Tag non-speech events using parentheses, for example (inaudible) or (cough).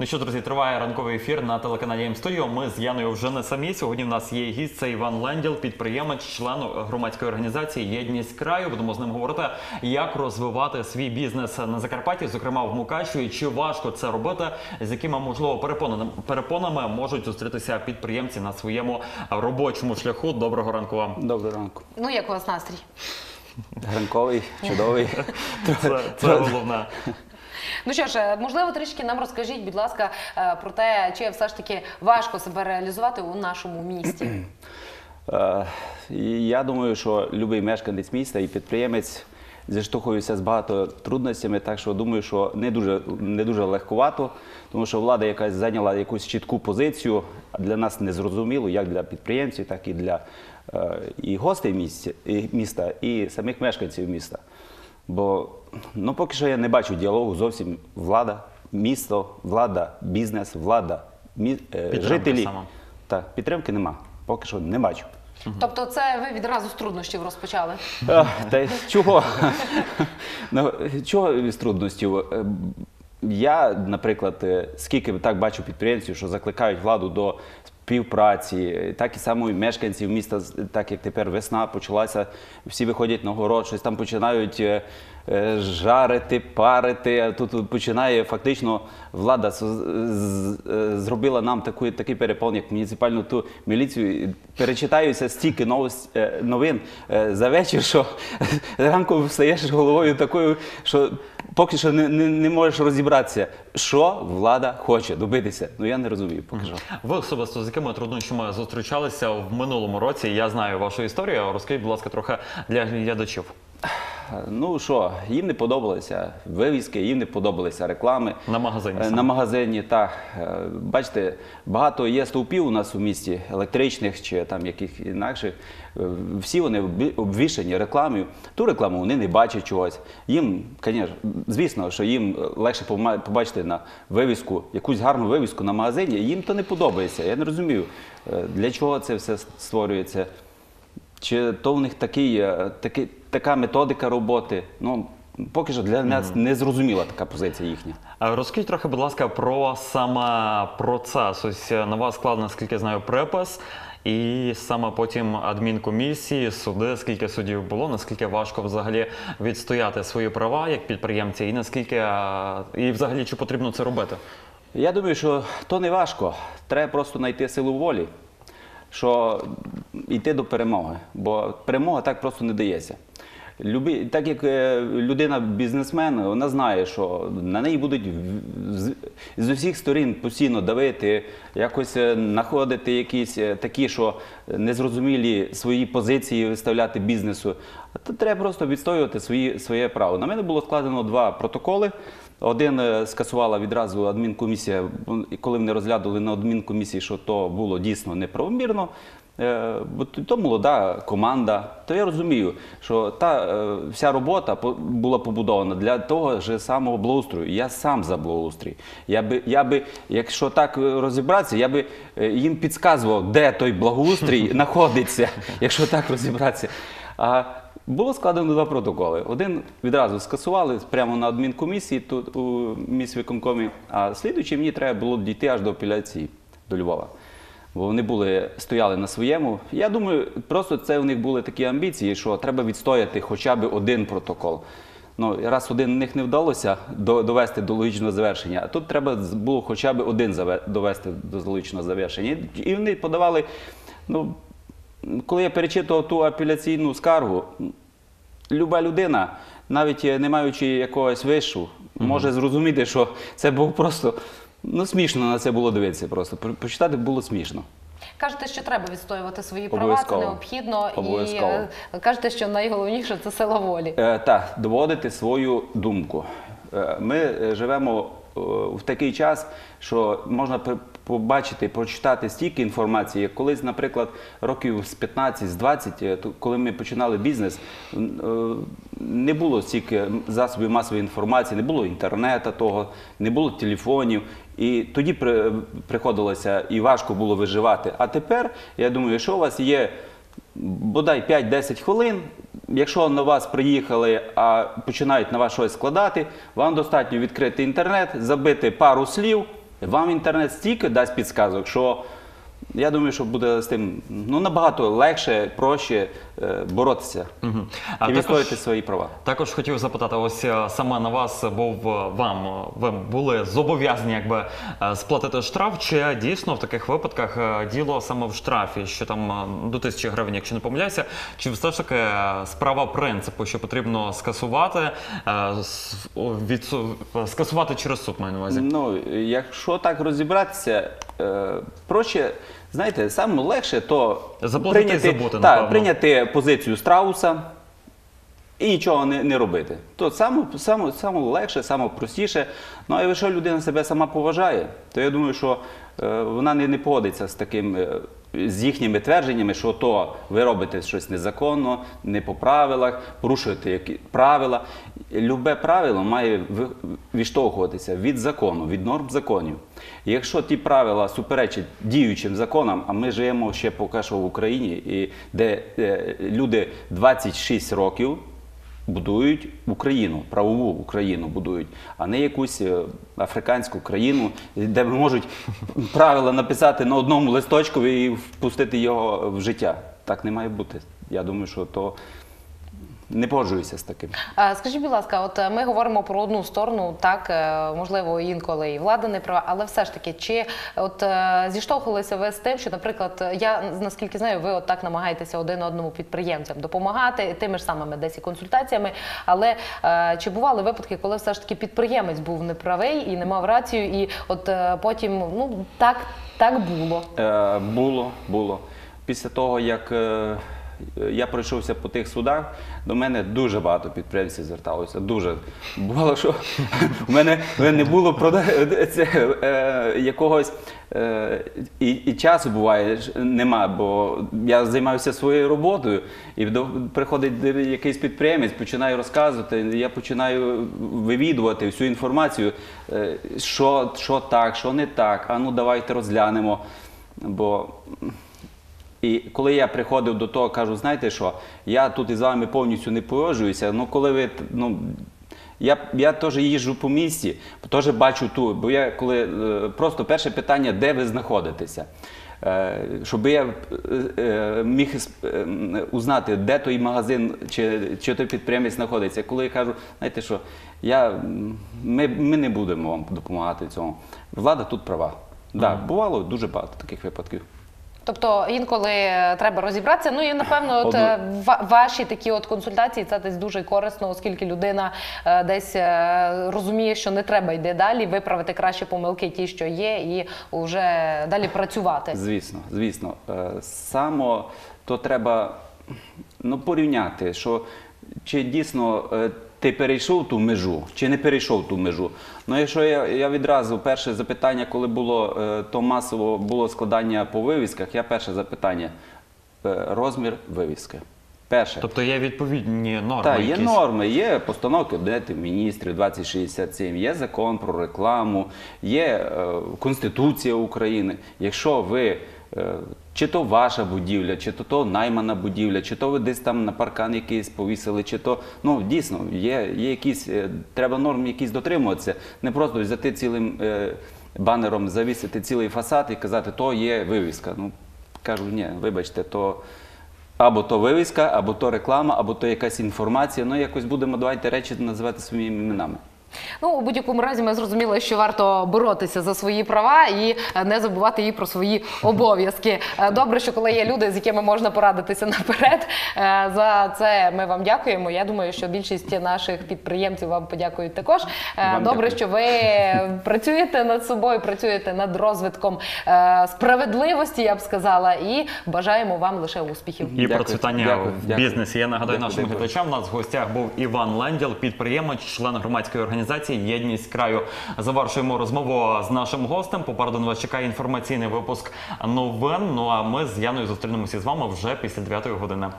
Ну що, друзі, триває ранковий ефір на телеканалі М-Студіо. Ми з Яною вже не самі. Сьогодні в нас є гість, це Іван Ленділ, підприємець, член громадської організації Єдність краю. Будемо з ним говорити, як розвивати свій бізнес на Закарпатті, зокрема в Мукачеві. Чи важко це робити, з якими можливо перепонами, перепонами можуть зустрітися підприємці на своєму робочому шляху. Доброго ранку вам. Доброго ранку. Ну, як у вас настрій? Ранковий, чудовий. (laughs) Це, це (laughs) головне. Ну що ж, е, можливо, трішки нам розкажіть, будь ласка, е, про те, чи все ж таки важко себе реалізувати у нашому місті. Е, Я думаю, що будь-який мешканець міста і підприємець зіштовхується з багато трудностями, так що думаю, що не дуже, не дуже легковато, тому що влада якась зайняла якусь чітку позицію, для нас незрозуміло, як для підприємців, так і для е, і гостей місця, і міста, і самих мешканців міста. Бо ну, поки що я не бачу діалогу зовсім влада, місто, влада, бізнес, влада, мі, е, жителі. саме. Так, підтримки нема. Поки що не бачу. Тобто, це ви відразу з труднощів розпочали. Ах, Та чого? ну, чого з трудностів? Е, Я, наприклад, е, скільки так бачу підприємців, що закликають владу до співпраці, так і само і мешканців міста, так як тепер весна почалася, всі виходять на город, щось там починають е, е, жарити, парити. Тут починає фактично влада зробила нам таку, такий перепон, як муніципальну ту міліцію. Перечитаюся стільки е, новин за вечір, що (laughs) ранку встаєш головою такою, що поки що не, не, не можеш розібратися, що влада хоче добитися. Ну я не розумію поки що. Ви особисто з якими труднощами зустрічалися в минулому році? Я знаю вашу історію. Розкажіть, будь ласка, трохи для глядачів. Ну що, їм не подобалися вивіски, їм не подобалися реклами. На магазині Е, саме. На магазині, так. Е, Бачите, багато є стовпів у нас у місті, електричних чи там яких інакших. Е, Всі вони обві- обвішані рекламою. Ту рекламу вони не бачать чогось. Їм, звісно, що їм легше побачити на вивіску, якусь гарну вивіску на магазині, їм то не подобається. Я не розумію, для чого це все створюється. Чи то в них такий, е, такий, така методика роботи? Ну, поки що для нас не зрозуміла така позиція їхня. Розкажіть трохи, будь ласка, про саме процес. Ось е, на вас складно, наскільки знаю, припис. І саме потім адмінкомісії, суди, скільки судів було, наскільки важко взагалі відстояти свої права як підприємці, і наскільки е, і взагалі чи потрібно це робити? Я думаю, що то не важко. Треба просто знайти силу волі, що йти до перемоги. Бо перемога так просто не дається. Любі, так як е, людина бізнесмен, вона знає, що на неї будуть з, з усіх сторін постійно давити, якось е, знаходити якісь е, такі, що незрозумілі свої позиції виставляти бізнесу. То треба просто відстоювати свої, своє право. На мене було складено два протоколи. Один е, скасувала відразу адмінкомісія, коли вони розглядали на адмінкомісії, що то було дійсно неправомірно. Е, бо то молода команда, то я розумію, що та е, вся робота була побудована для того ж самого благоустрою. Я сам за благоустрій. Я би, я би, якщо так розібратися, я би їм підказував, де той благоустрій (laughs) знаходиться, якщо так розібратися. А було складено два протоколи. Один відразу скасували прямо на адмінкомісії тут у міськвиконкомі, а слідуючий мені треба було дійти аж до апеляції до Львова. Бо вони були, стояли на своєму. Я думаю, просто це у них були такі амбіції, що треба відстояти хоча б один протокол. Ну, раз один у них не вдалося довести до логічного завершення, а тут треба було хоча б один довести до логічного завершення. І вони подавали. Ну, коли я перечитував ту апеляційну скаргу, люба людина, навіть е, не маючи якогось вишу, може зрозуміти, що це був просто ну, смішно на це було дивитися. Просто почитати було смішно. Кажете, що треба відстоювати свої права, це необхідно. Обов'язково. І е, кажете, що найголовніше це сила волі. Е, так, доводити свою думку. Е, ми е, живемо е, в такий час, що можна побачити, прочитати стільки інформації. Як Колись, наприклад, років з 15, з 20, е, коли ми починали бізнес, е, не було стільки засобів масової інформації, не було інтернету того, не було телефонів. І тоді при, приходилося і важко було виживати. А тепер, я думаю, якщо у вас є бодай 5-10 хвилин. Якщо на вас приїхали, а починають на вас щось складати, вам достатньо відкрити інтернет, забити пару слів, Вам інтернет стільки дасть підсказок, що я думаю, що буде з тим ну, набагато легше, проще е, боротися Мгм. А і відстояти свої права. Також хотів запитати, ось е, саме на вас був е, вам, ви були зобов'язані якби сплатити штраф, чи дійсно в таких випадках діло саме в штрафі, що там до тисячі гривень, якщо не помиляюся, чи все ж таки справа принципу, що потрібно скасувати, е, скасувати через суд маю на увазі? Ну, якщо так розібратися, проще, знаєте, саме легше то Заплатити так, напевно. прийняти позицію страуса і нічого не, не робити. То саме, саме, саме легше, саме простіше. Ну а якщо людина себе сама поважає, то я думаю, що е, вона не, не погодиться з таким. е, з їхніми твердженнями, що то ви робите щось незаконно, не по правилах, порушуєте які правила. Любе правило має відштовхуватися від закону, від норм законів. Якщо ті правила суперечать діючим законам, а ми живемо ще поки що в Україні, і де е, люди 26 років будують Україну, правову Україну будують, а не якусь е, африканську країну, де можуть правила написати на одному листочку і впустити його в життя. Так не має бути. Я думаю, що то не погоджуюся з таким. А, Скажіть, будь ласка, от е, ми говоримо про одну сторону, так е, можливо, інколи і влада не права, але все ж таки, чи от е, зіштовхувалися ви з тим, що, наприклад, я наскільки знаю, ви от так намагаєтеся один одному підприємцям допомагати тими ж самими десь і консультаціями. Але чи бували випадки, коли все ж таки підприємець був неправий і не мав рацію, і от потім ну так, так було. Е, було, було. Після того, як я пройшовся по тих судах, до мене дуже багато підприємців зверталося. Дуже. Бувало, що в мене, не було це, е, якогось е, і, часу буває нема, бо я займаюся своєю роботою, і приходить якийсь підприємець, починає розказувати, я починаю вивідувати всю інформацію, е, що, що так, що не так, а ну давайте розглянемо. Бо і коли я приходив до того, кажу, знаєте що, я тут із вами повністю не погоджуюся. Ну, коли ви ну. Я, я теж їжджу по місті, теж бачу ту, бо я коли е, просто перше питання, де ви знаходитеся. Е, щоб я е, міг узнати, де той магазин чи, чи той підприємець знаходиться. Коли я кажу, знаєте що, я, ми, ми не будемо вам допомагати в цьому. Влада тут права. Да, бувало дуже багато таких випадків. Тобто інколи е, треба розібратися. Ну і напевно, от е, ваші такі от консультації це десь дуже корисно, оскільки людина е, десь розуміє, що не треба йти далі, виправити краще помилки, ті, що є, і вже далі працювати. Звісно, звісно. Само то треба ну, порівняти, що чи дійсно ти перейшов ту межу, чи не перейшов ту межу. Ну, якщо я, я відразу перше запитання, коли було е, то масово було складання по вивісках, я перше запитання е, розмір вивіски. Перше. Тобто є відповідні норми. Так, є якісь? норми, є постановки Кабінету міністрів 2067, є закон про рекламу, є е, Конституція України. Якщо ви, е, чи то ваша будівля, чи то, то наймана будівля, чи то ви десь там на паркан якийсь повісили, чи то ну дійсно є, є якісь, е, треба норм якісь дотримуватися. Не просто взяти цілим е, банером, завісити цілий фасад і казати, то є вивіска. Ну кажу, ні, вибачте, то. Або то вивіска, або то реклама, або то якась інформація. Ну, якось будемо давайте речі називати своїми іменами. Ну у будь-якому разі ми зрозуміли, що варто боротися за свої права і е, не забувати і про свої обов'язки. Е, Добре, що коли є люди, з якими можна порадитися наперед. Е, За це ми вам дякуємо. Я думаю, що більшість наших підприємців вам подякують також. Вам Добре, дякую. що ви працюєте над собою, працюєте над розвитком справедливості, я б сказала, і бажаємо вам лише успіхів. І Дякую. процвітання Дякую. в бізнесі. Я нагадаю Дякую. нашим глядачам. У нас в гостях був Іван Ленділ, підприємець, член громадської організації Єдність краю. Завершуємо розмову з нашим гостем. Попереду вас чекає інформаційний випуск новин. Ну а ми з Яною зустрінемося з вами вже після 9 години.